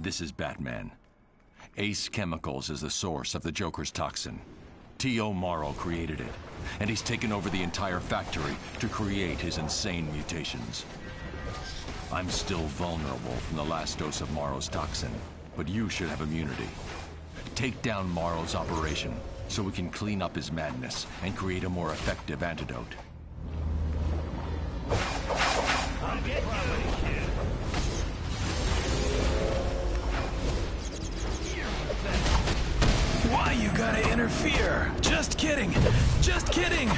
This is Batman. Ace Chemicals is the source of the Joker's toxin. T.O. Morrow created it, and he's taken over the entire factory to create his insane mutations. I'm still vulnerable from the last dose of Morrow's toxin, but you should have immunity. Take down Morrow's operation so we can clean up his madness and create a more effective antidote. Why you gotta interfere? Just kidding. Just kidding.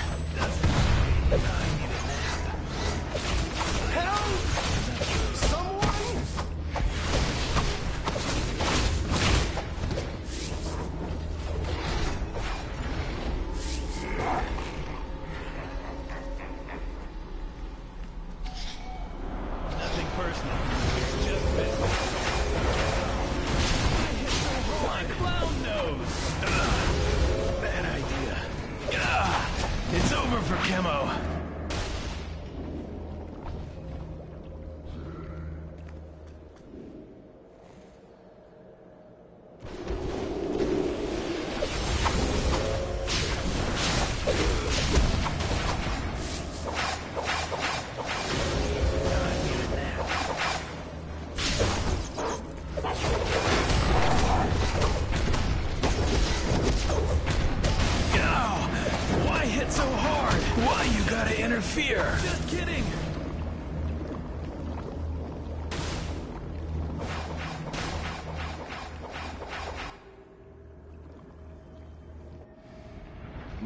For Chemo.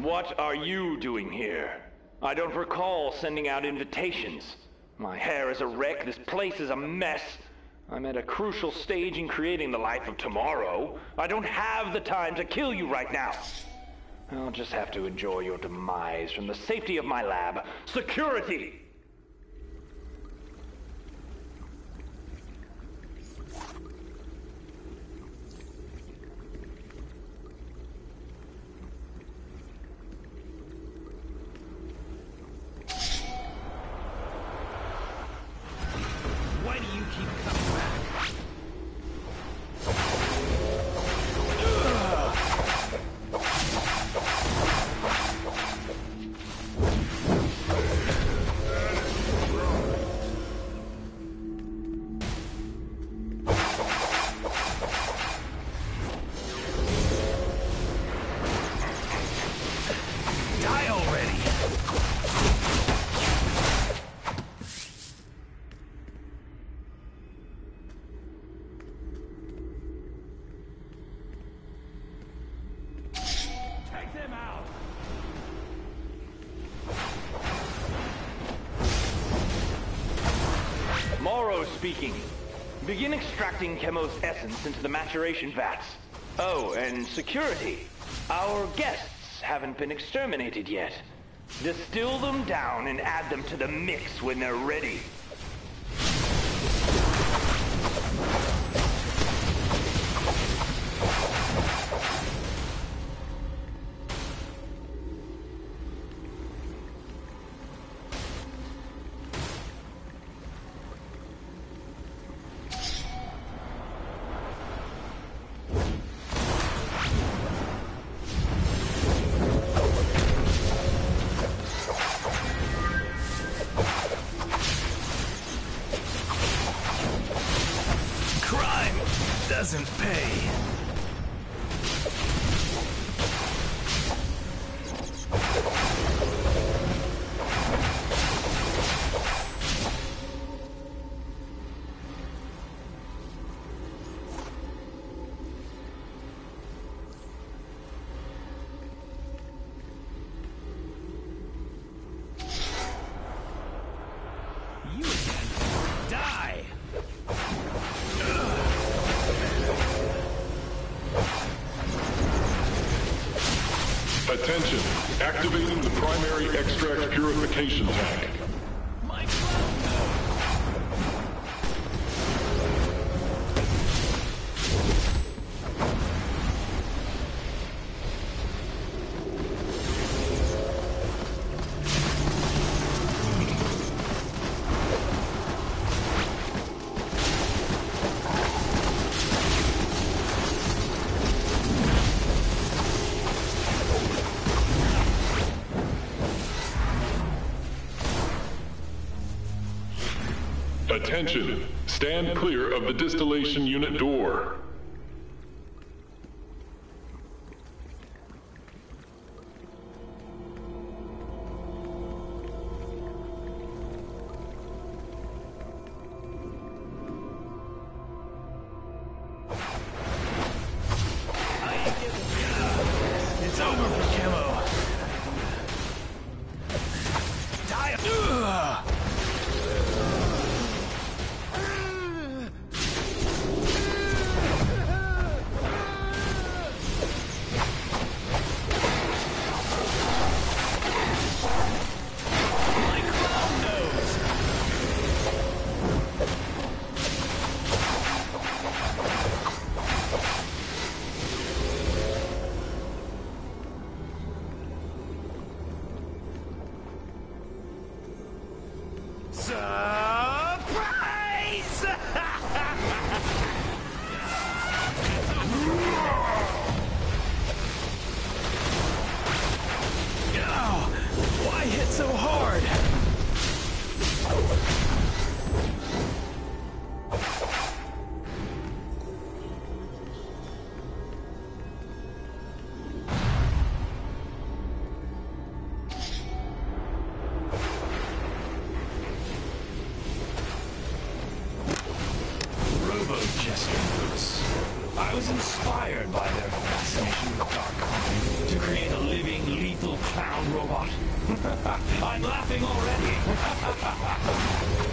What are you doing here? I don't recall sending out invitations. My hair is a wreck, this place is a mess. I'm at a crucial stage in creating the life of tomorrow. I don't have the time to kill you right now. I'll just have to enjoy your demise from the safety of my lab. Security! Morrow speaking. Begin extracting Chemo's essence into the maturation vats. Oh, and security. Our guests haven't been exterminated yet. Distill them down and add them to the mix when they're ready. Doesn't pay. Attention! Stand clear of the distillation unit door. I'm laughing already.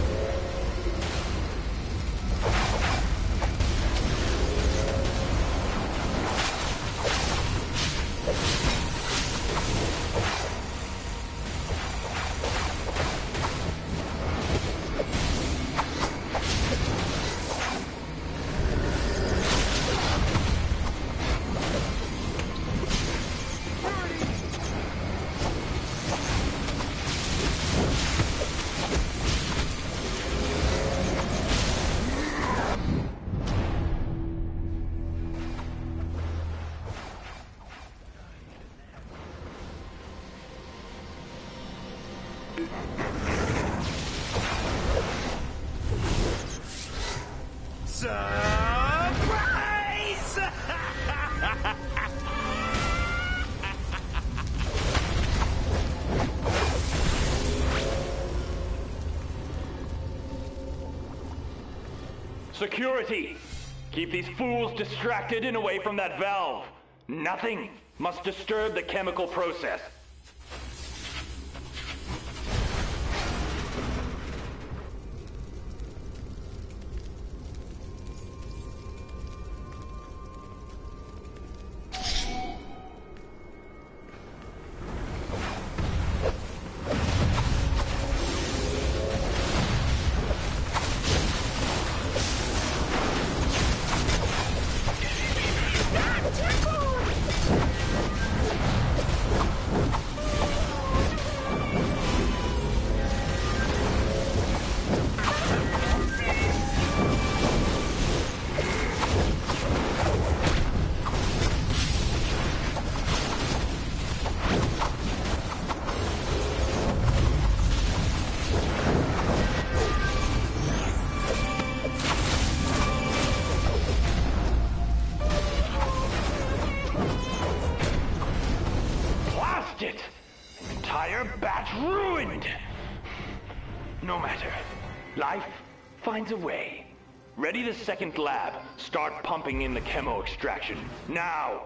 Security! Keep these fools distracted and away from that valve. Nothing must disturb the chemical process. Entire batch ruined! No matter. Life finds a way. Ready the second lab. Start pumping in the chemo extraction. Now!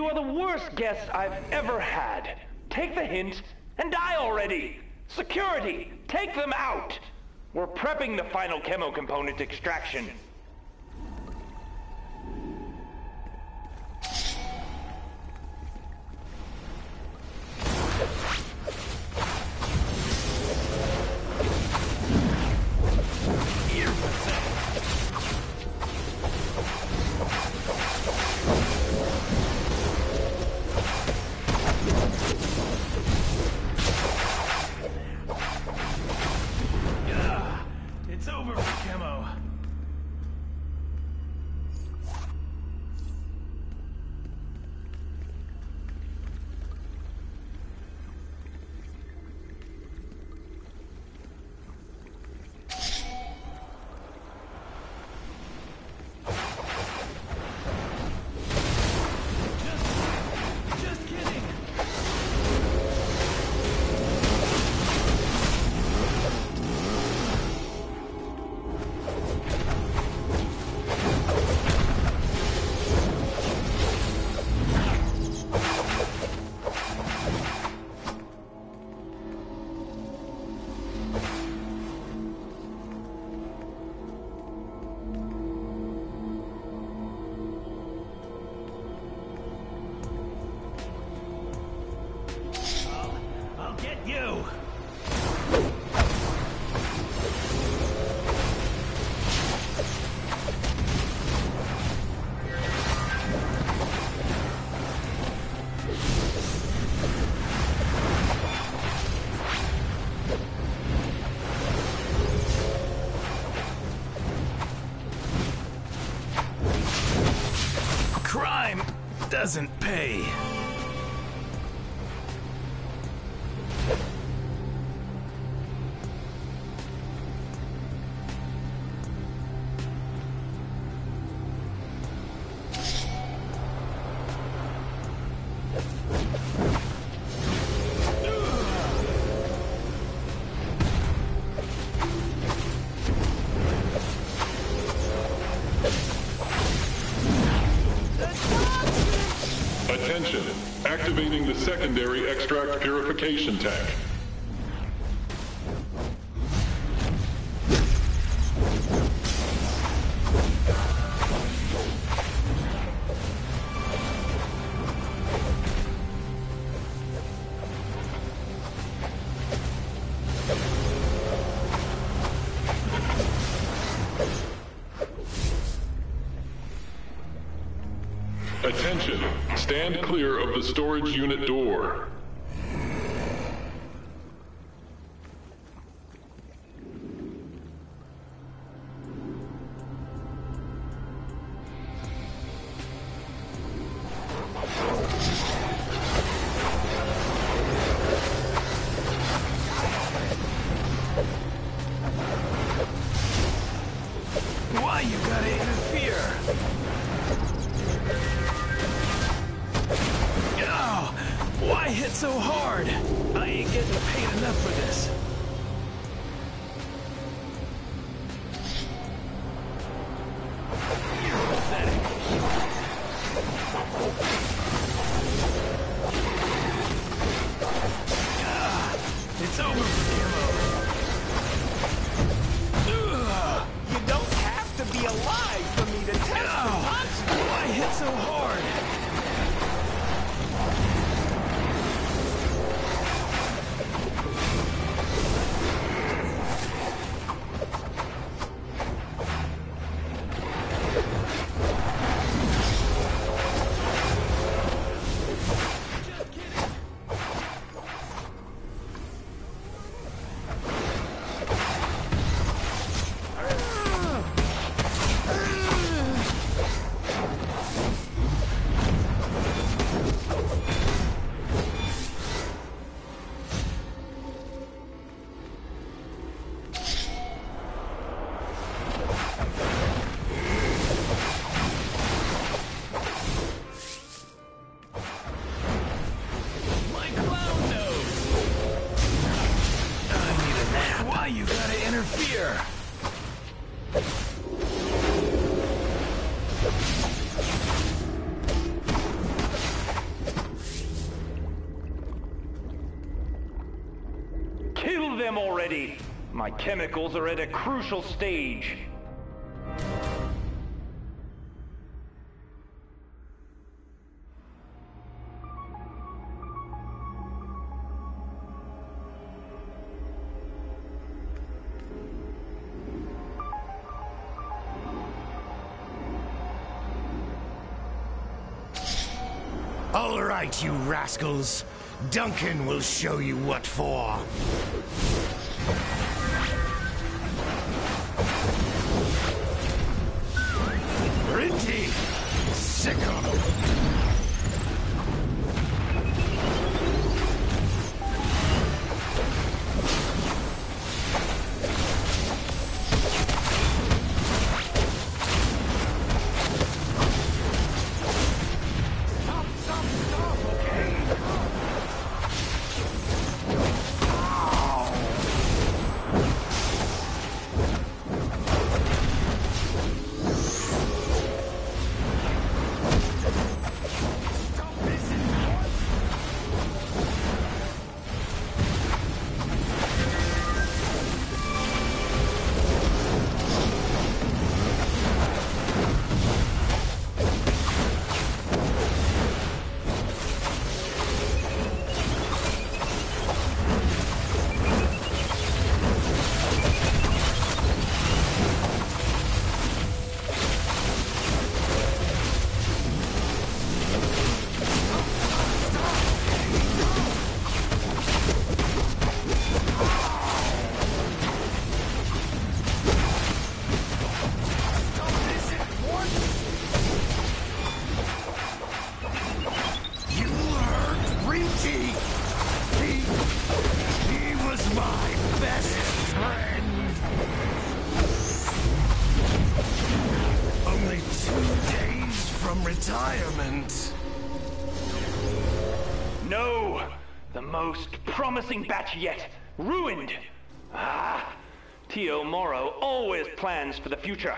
You are the worst guest I've ever had. Take the hint and die already. Security, take them out. We're prepping the final chemo component extraction. Crime doesn't pay. Secondary extract purification tank. Stand clear of the storage unit door. Why you gotta interfere? Why hit so hard? I ain't getting paid enough for this. Ah, you gotta interfere! Kill them already! My chemicals are at a crucial stage. Right, you rascals. Duncan will show you what for. Rinty! Sickle! Most promising batch yet. Ruined! Ah! T.O. Morrow always plans for the future.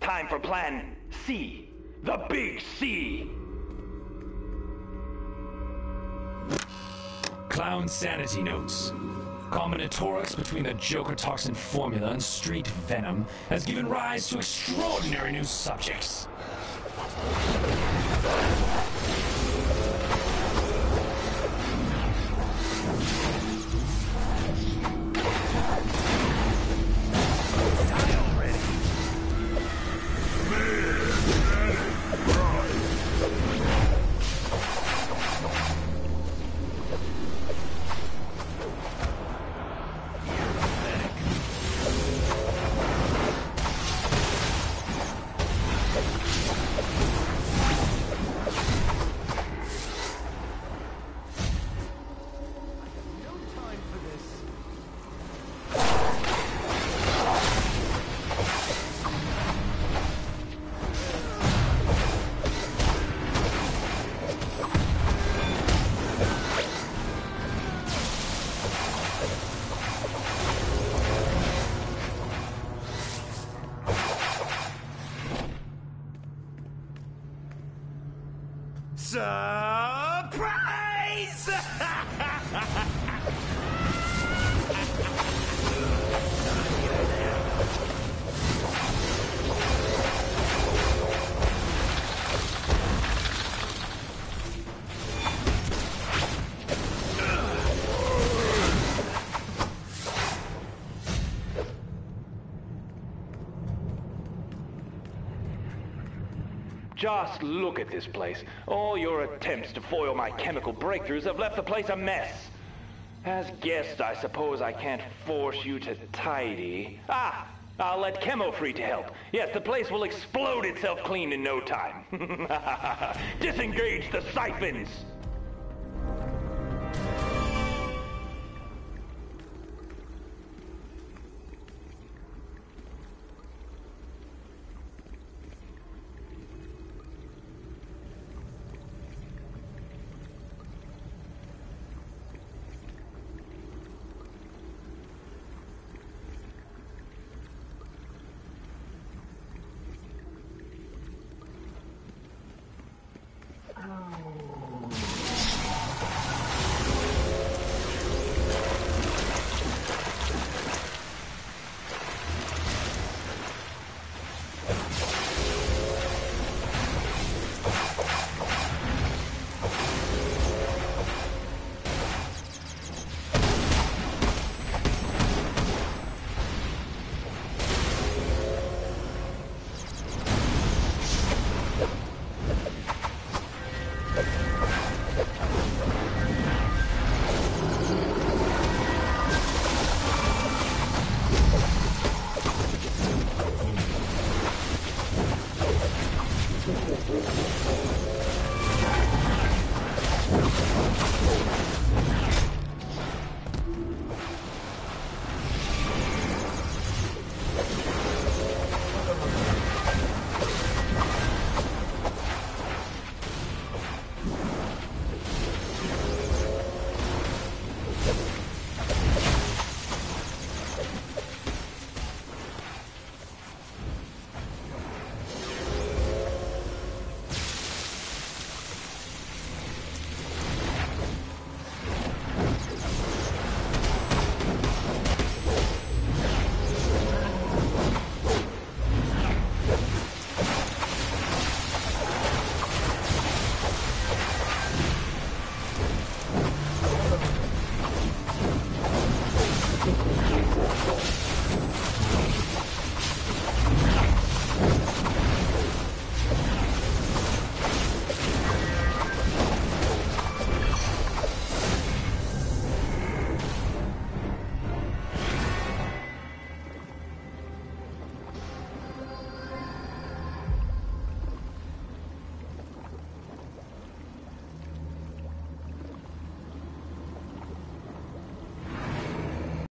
Time for plan C. The Big C! Clown sanity notes. Combinatorics between the Joker toxin formula and street venom has given rise to extraordinary new subjects. Just look at this place. All your attempts to foil my chemical breakthroughs have left the place a mess. As guest, I suppose I can't force you to tidy. Ah! I'll let Chemo free to help. Yes, the place will explode itself clean in no time. Disengage the siphons!